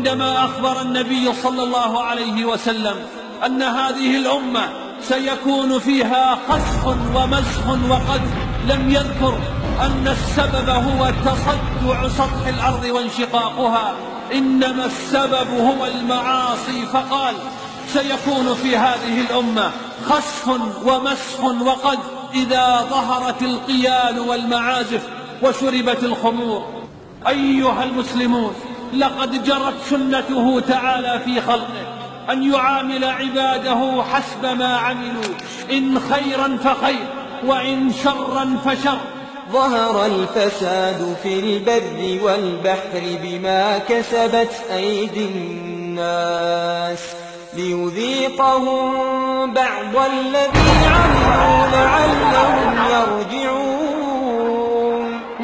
عندما أخبر النبي صلى الله عليه وسلم أن هذه الأمة سيكون فيها خسف ومسخ وقد لم يذكر أن السبب هو تصدع سطح الأرض وانشقاقها إنما السبب هو المعاصي. فقال سيكون في هذه الأمة خسف ومسخ وقد إذا ظهرت القيال والمعازف وشربت الخمور. أيها المسلمون لقد جرت سنته تعالى في خلقه أن يعامل عباده حسب ما عملوا إن خيرا فخير وإن شرا فشر. ظهر الفساد في البر والبحر بما كسبت أيدي الناس ليذيقهم بعض الذي عملوا لعلهم يرجعون.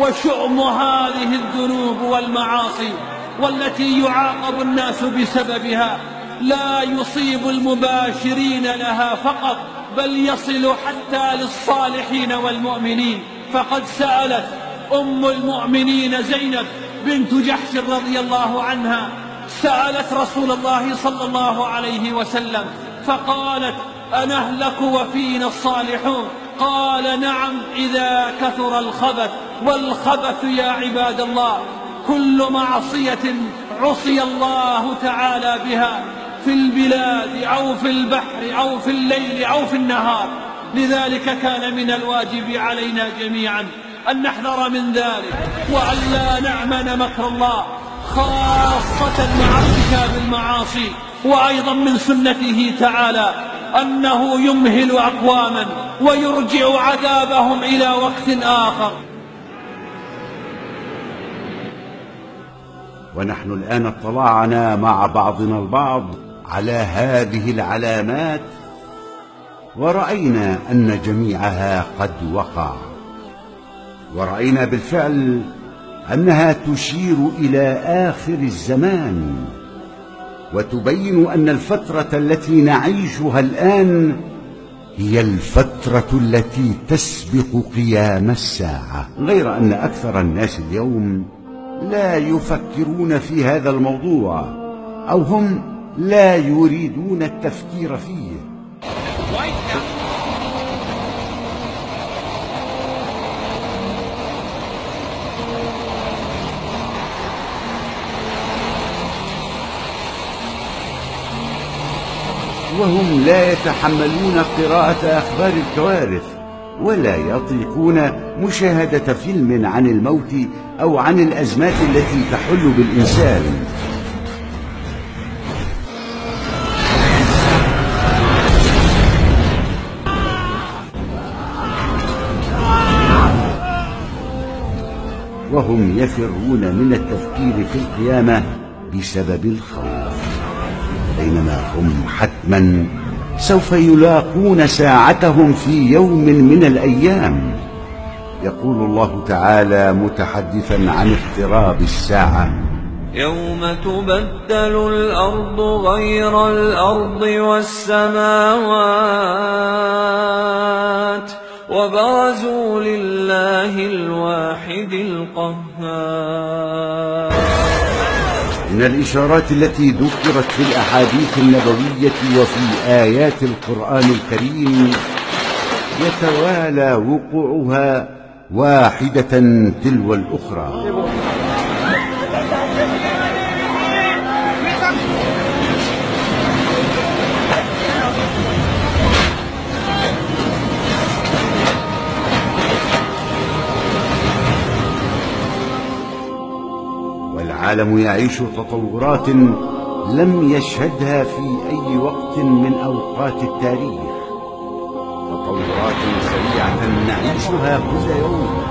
وشؤم هذه الذنوب والمعاصي والتي يعاقب الناس بسببها. لا يصيب المباشرين لها فقط بل يصل حتى للصالحين والمؤمنين. فقد سألت أم المؤمنين زينب بنت جحش رضي الله عنها. سألت رسول الله صلى الله عليه وسلم فقالت أنهلك وفينا الصالحون؟ قال نعم إذا كثر الخبث. والخبث يا عباد الله كل معصية عصي الله تعالى بها في البلاد أو في البحر أو في الليل أو في النهار. لذلك كان من الواجب علينا جميعا أن نحذر من ذلك وأن لا نعمن مكر الله خاصة مع ارتكاب المعاصي. وأيضا من سنته تعالى أنه يمهل أقواما ويرجع عذابهم إلى وقت آخر. ونحن الآن اطلعنا مع بعضنا البعض على هذه العلامات ورأينا أن جميعها قد وقع. ورأينا بالفعل أنها تشير إلى آخر الزمان وتبين أن الفترة التي نعيشها الآن هي الفترة التي تسبق قيام الساعة. غير أن أكثر الناس اليوم لا يفكرون في هذا الموضوع أو هم لا يريدون التفكير فيه. وهم لا يتحملون قراءة أخبار الكوارث. ولا يطيقون مشاهدة فيلم عن الموت أو عن الأزمات التي تحل بالإنسان. وهم يفرون من التفكير في القيامة بسبب الخوف بينما هم حتما سوف يلاقون ساعتهم في يوم من الأيام. يقول الله تعالى متحدثا عن اقتراب الساعة. يوم تبدل الأرض غير الأرض والسماوات وبرزوا لله الواحد القهار. من الإشارات التي ذكرت في الأحاديث النبوية وفي آيات القرآن الكريم يتوالى وقوعها واحدة تلو الأخرى. والعالم يعيش تطورات لم يشهدها في أي وقت من أوقات التاريخ. تطورات سريعة نعيشها كل يوم.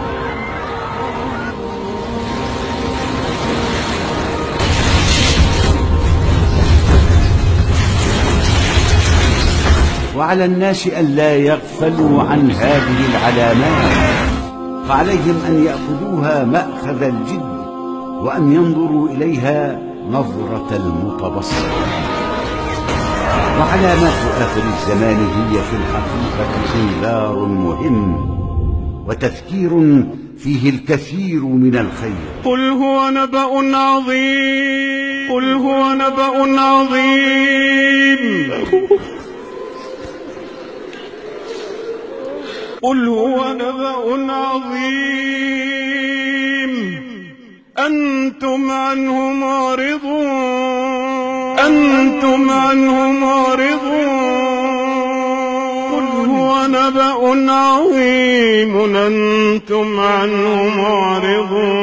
وعلى الناس ألا يغفلوا عن هذه العلامات فعليهم أن يأخذوها مأخذ الجد. وأن ينظروا إليها نظرة المتبصر وعلامات آخر الزمان هي في الحقيقة انذار مهم وتذكير فيه الكثير من الخير. قل هو نبأ عظيم. قل هو نبأ عظيم. قل هو نبأ عظيم. أنتم عنه معرضون. أنتم عنه معرضون. قل هو نبأ عظيم. أنتم عنه معرضون.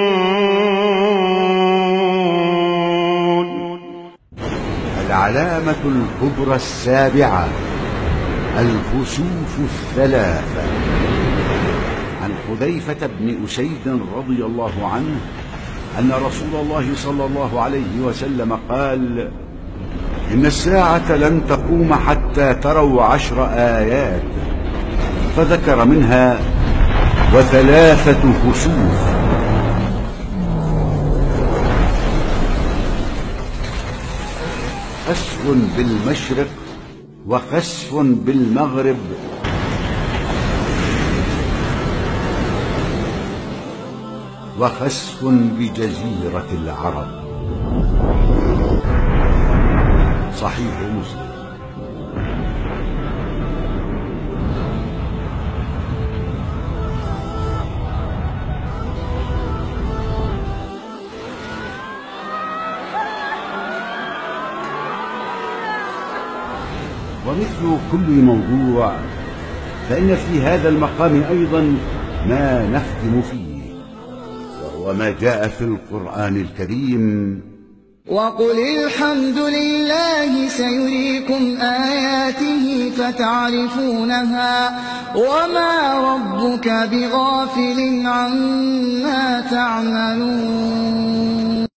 العلامة الكبرى السابعة. الكسوف الثلاثة. عن حذيفة بن أسيد رضي الله عنه أن رسول الله صلى الله عليه وسلم قال إن الساعة لن تقوم حتى تروا عشر آيات فذكر منها وثلاثة كسوف. خسف بالمشرق وخسف بالمغرب وخسف بجزيرة العرب. صحيح مسلم. ومثل كل موضوع فإن في هذا المقام أيضا ما نختم فيه. وهو ما جاء في القرآن الكريم. وقل الحمد لله سيريكم آياته فتعرفونها وما ربك بغافل عما تعملون.